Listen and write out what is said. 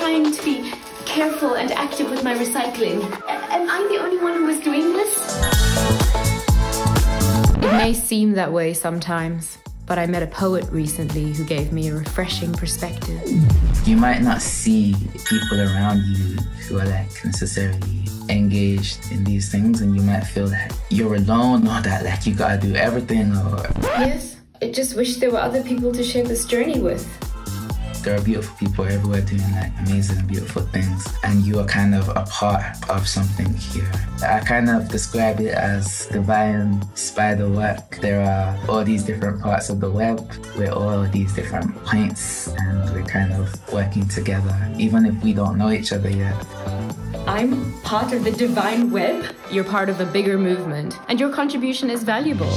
trying to be careful and active with my recycling. A- am I the only one who is doing this? It may seem that way sometimes, but I met a poet recently who gave me a refreshing perspective. You might not see people around you who are like necessarily engaged in these things, and you might feel that you're alone or that like you gotta do everything or Yes, I just wish there were other people to share this journey with. There are beautiful people everywhere doing like amazing beautiful things and you are kind of a part of something here i kind of describe it as divine spider work there are all these different parts of the web with all these different points and we're kind of working together even if we don't know each other yet I'm part of the divine web. You're part of a bigger movement, and your contribution is valuable.